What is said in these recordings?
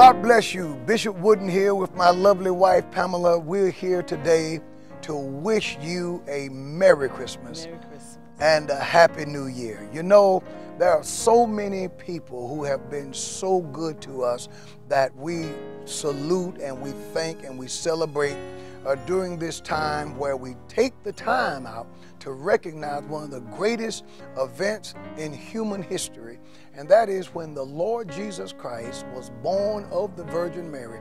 God bless you. Bishop Wooden here with my lovely wife, Pamela. We're here today to wish you a Merry Christmas, Merry Christmas. and a Happy New Year. You know, there are so many people who have been so good to us that we salute and we thank and we celebrate uh, during this time where we take the time out to recognize one of the greatest events in human history, and that is when the Lord Jesus Christ was born of the Virgin Mary.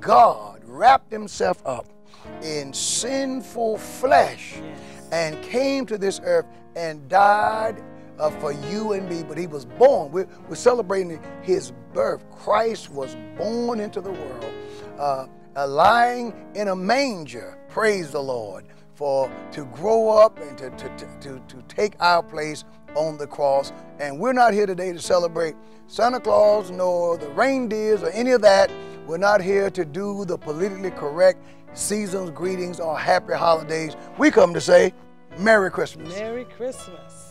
God wrapped himself up in sinful flesh and came to this earth and died uh, for you and me, but he was born. We're, we're celebrating his birth. Christ was born into the world, uh, uh, lying in a manger. Praise the Lord. For to grow up and to, to, to, to, take our place on the cross. And we're not here today to celebrate Santa Claus nor the reindeers or any of that. We're not here to do the politically correct season's greetings or happy holidays. We come to say Merry Christmas. Merry Christmas.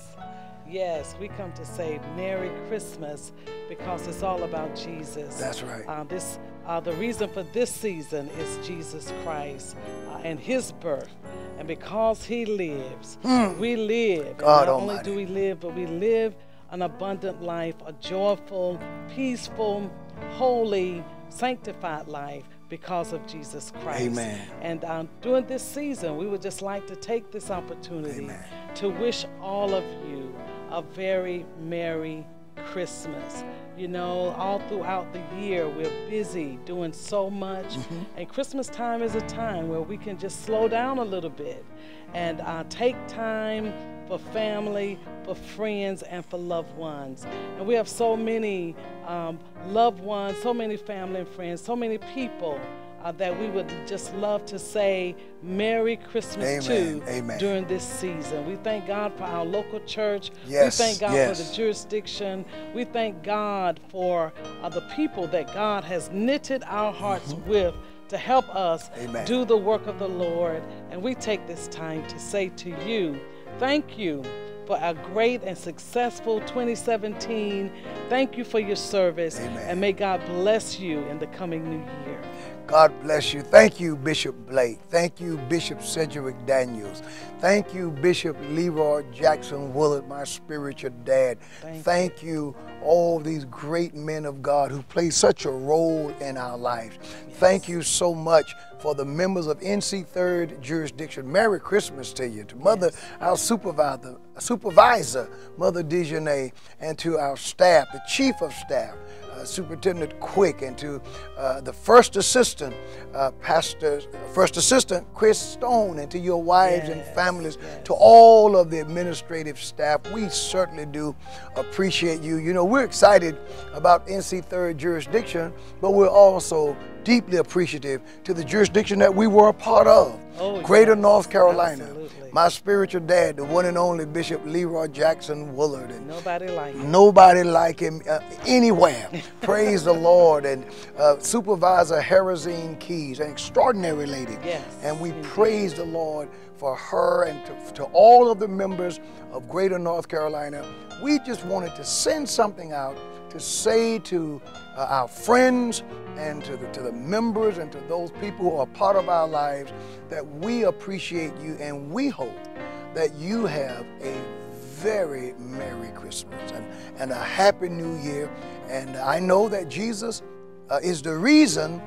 Yes, we come to say Merry Christmas because it's all about Jesus. That's right. Uh, this, uh, the reason for this season is Jesus Christ uh, and His birth, and because He lives, we live. God not only do we live, but we live an abundant life, a joyful, peaceful, holy, sanctified life because of Jesus Christ. Amen. And um, during this season, we would just like to take this opportunity Amen. to wish all of you a very Merry Christmas. You know, all throughout the year, we're busy doing so much, Mm-hmm. and Christmas time is a time where we can just slow down a little bit and uh, take time for family, for friends, and for loved ones. And we have so many um, loved ones, so many family and friends, so many people uh, that we would just love to say Merry Christmas Amen, to amen. during this season. We thank God for our local church. Yes, we thank God for the jurisdiction. We thank God for uh, the people that God has knitted our hearts with to help us. Amen. do the work of the Lord. And we take this time to say to you, thank you for a great and successful 2017. Thank you for your service. Amen. And may God bless you in the coming new year. God bless you. Thank you, Bishop Blake. Thank you, Bishop Cedric Daniels. Thank you, Bishop Leroy Jackson Willard, my spiritual dad. Thank Thank you, all these great men of God who play such a role in our lives. Thank you so much for the members of NC Third Jurisdiction. Merry Christmas to you, to Mother, our supervisor, supervisor, Mother Dejanay, and to our staff, the Chief of Staff, uh, Superintendent Quick, and to uh, the First Assistant, uh, Pastor, First Assistant Chris Stone, and to your wives and families, yes. to all of the administrative staff. We certainly do appreciate you. You know, we're excited about NC Third Jurisdiction, but we're also deeply appreciative to the jurisdiction that we were a part of, Oh, Greater yes, North Carolina. absolutely. My spiritual dad, the one and only Bishop Leroy Jackson Willard, and Nobody like it. Nobody like him uh, anywhere. Praise the Lord. And uh, Supervisor Harazine Keys, an extraordinary lady. Yes, And we indeed. praise the Lord for her and to, to all of the members of Greater North Carolina. We just wanted to send something out to say to uh, our friends and to the, to the members and to those people who are part of our lives that we appreciate you and we hope that you have a very Merry Christmas and, and a Happy New Year. And I know that Jesus uh, is the reason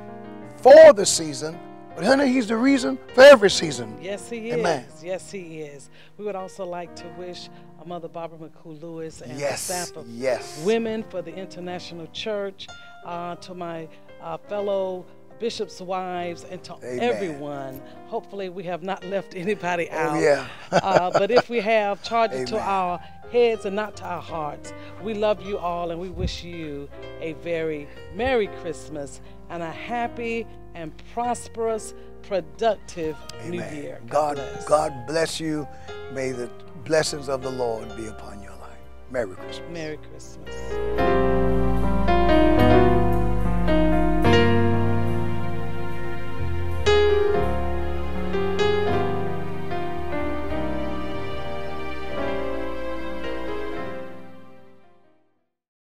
for the season, but honey, He's the reason for every season. Yes, he Amen. is. Yes, he is. We would also like to wish Mother Barbara McCoo Lewis and Yes, the staff of yes. Women for the International Church, uh, to my uh, fellow bishops' wives, and to Amen. everyone. Hopefully, we have not left anybody out. Oh, yeah. uh, but if we have, charge it to our heads and not to our hearts. We love you all, and we wish you a very Merry Christmas and a happy and prosperous, productive New Amen. Year. God, bless. God bless you. May the blessings of the Lord be upon your life. Merry Christmas. Merry Christmas.